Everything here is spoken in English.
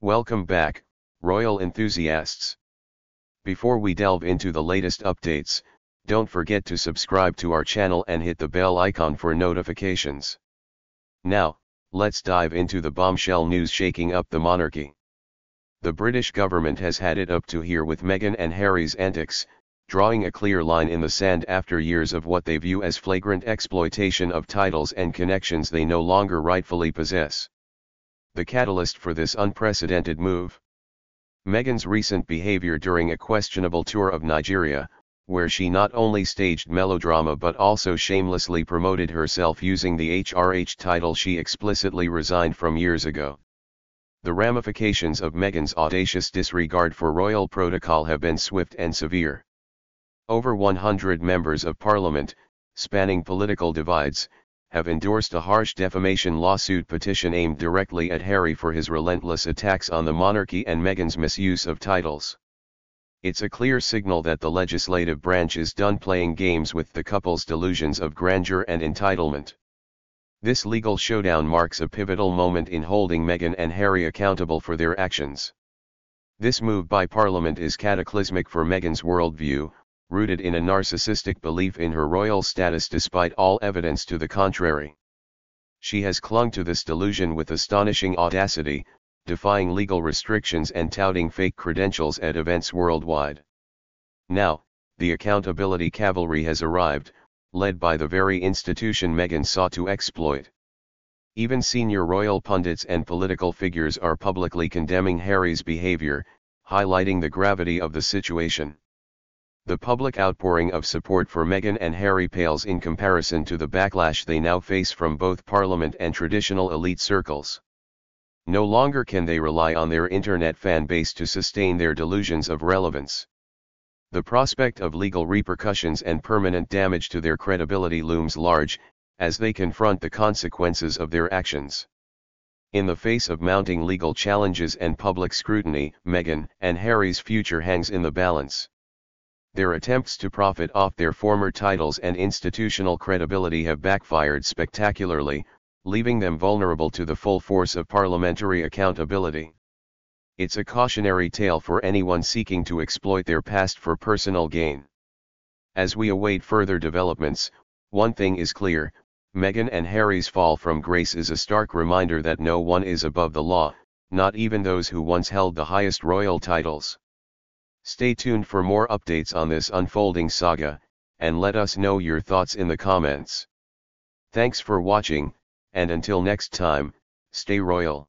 Welcome back, royal enthusiasts. Before we delve into the latest updates, don't forget to subscribe to our channel and hit the bell icon for notifications. Now, let's dive into the bombshell news shaking up the monarchy. The British government has had it up to here with Meghan and Harry's antics, drawing a clear line in the sand after years of what they view as flagrant exploitation of titles and connections they no longer rightfully possess. The catalyst for this unprecedented move. Meghan's recent behavior during a questionable tour of Nigeria, where she not only staged melodrama but also shamelessly promoted herself using the HRH title she explicitly resigned from years ago. The ramifications of Meghan's audacious disregard for royal protocol have been swift and severe. Over 100 members of parliament, spanning political divides, have endorsed a harsh defamation lawsuit petition aimed directly at Harry for his relentless attacks on the monarchy and Meghan's misuse of titles. It's a clear signal that the legislative branch is done playing games with the couple's delusions of grandeur and entitlement. This legal showdown marks a pivotal moment in holding Meghan and Harry accountable for their actions. This move by Parliament is cataclysmic for Meghan's worldview, rooted in a narcissistic belief in her royal status despite all evidence to the contrary. She has clung to this delusion with astonishing audacity, defying legal restrictions and touting fake credentials at events worldwide. Now, the accountability cavalry has arrived, led by the very institution Meghan sought to exploit. Even senior royal pundits and political figures are publicly condemning Harry's behavior, highlighting the gravity of the situation. The public outpouring of support for Meghan and Harry pales in comparison to the backlash they now face from both Parliament and traditional elite circles. No longer can they rely on their internet fan base to sustain their delusions of relevance. The prospect of legal repercussions and permanent damage to their credibility looms large, as they confront the consequences of their actions. In the face of mounting legal challenges and public scrutiny, Meghan and Harry's future hangs in the balance. Their attempts to profit off their former titles and institutional credibility have backfired spectacularly, leaving them vulnerable to the full force of parliamentary accountability. It's a cautionary tale for anyone seeking to exploit their past for personal gain. As we await further developments, one thing is clear, Meghan and Harry's fall from grace is a stark reminder that no one is above the law, not even those who once held the highest royal titles. Stay tuned for more updates on this unfolding saga, and let us know your thoughts in the comments. Thanks for watching, and until next time, stay royal.